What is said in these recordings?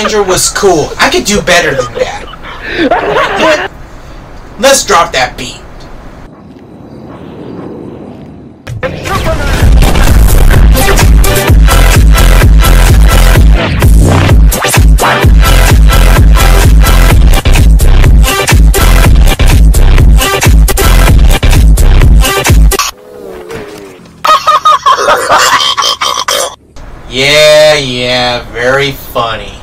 intro was cool. I could do better than that. Let's drop that beat. Yeah, yeah, very funny.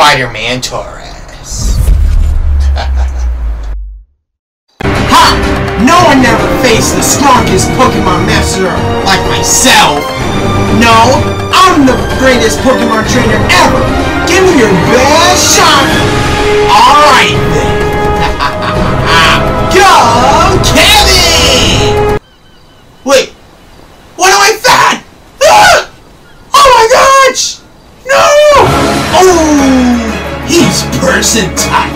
Spider-Man Torres. ha! No one never faced the strongest Pokemon master like myself. No, I'm the greatest Pokemon trainer ever. Give me your best shot. Alright then. Go, Kevin! Person type.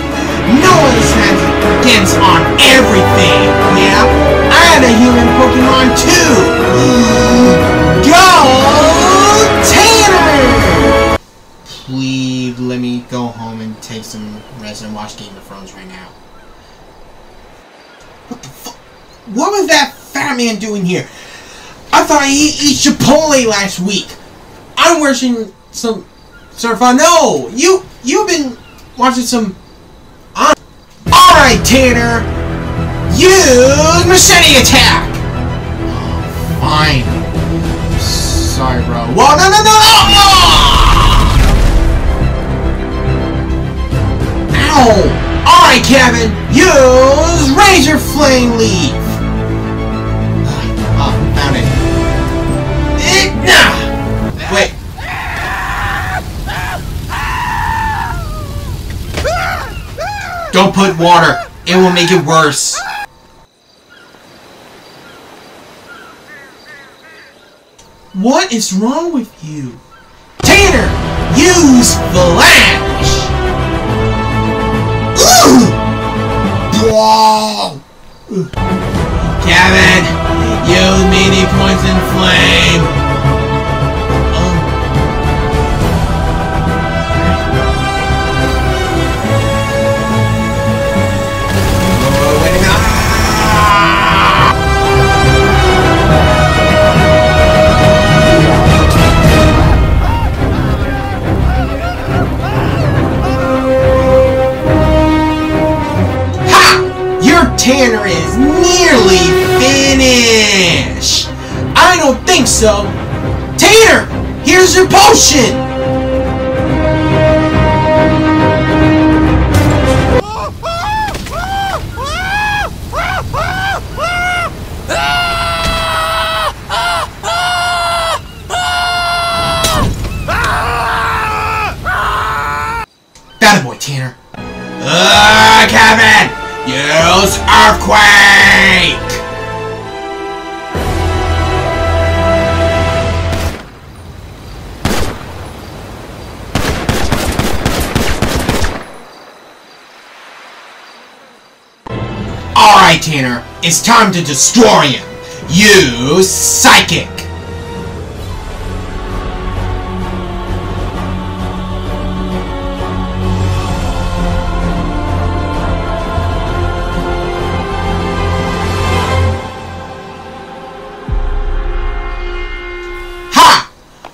No one's hands against on everything. Yeah, I had a human Pokemon too. Go Tanner! Please let me go home and take some rest and watch Game of Thrones right now. What the fuck? What was that fat man doing here? I thought he ate Chipotle last week. I'm watching some Surfa. No, you you've been watching some. All right, Tanner. Use machete attack. Oh, fine. Sorry, bro. Whoa, no, no, no! Ow! Alright, Kevin, use Razor Flame Leaf! Don't put water. It will make it worse. What is wrong with you? Tanner, use Flash! Whoa! Kevin, use mini poison flame. Tanner is nearly finished! I don't think so! Tanner! Here's your potion! Boy, Tanner. Ah, Kevin! Use Earthquake! Alright, Tanner. It's time to destroy him. Use Psychic!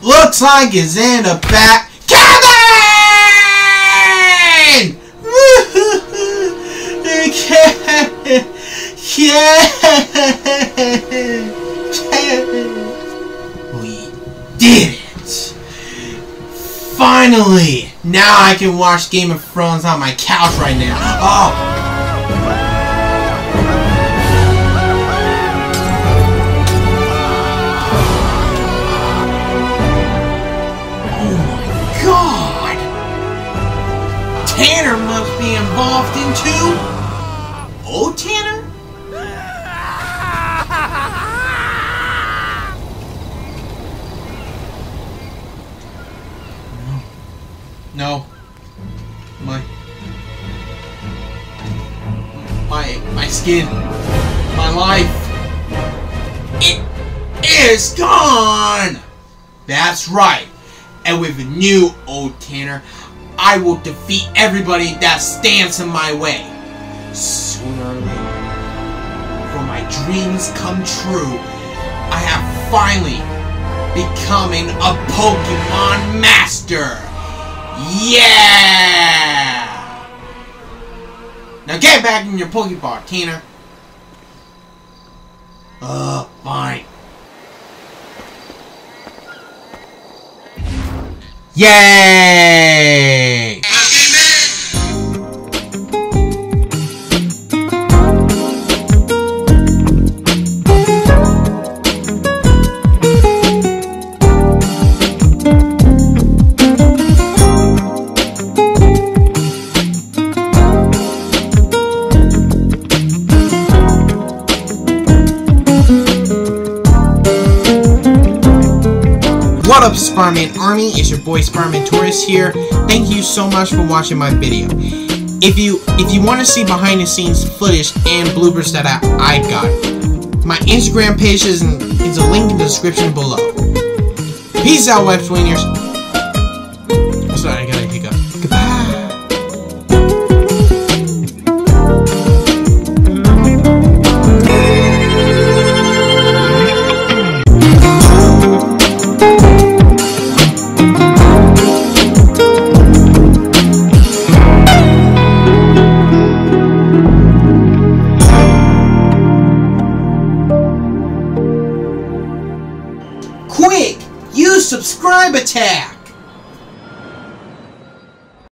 Looks like it's in a back. Kevin! We did it! Finally! Now I can watch Game of Thrones on my couch right now. Oh! Must be involved in too? Oh, Tanner? No. My... My... My skin. My life. It... is gone! That's right. And with a new old Tanner, I will defeat everybody that stands in my way. Sooner or later. For my dreams come true, I have finally becoming a Pokemon Master! Yeah! Now get back in your Pokeball, Tina! Uh, fine. Yay! Up, Spider-Man Army? It's your boy Spider-Man Torres here. Thank you so much for watching my video. If you if you want to see behind the scenes footage and bloopers that I, I got, my Instagram page is, in, is a link in the description below. Peace out, web swingers. Attack!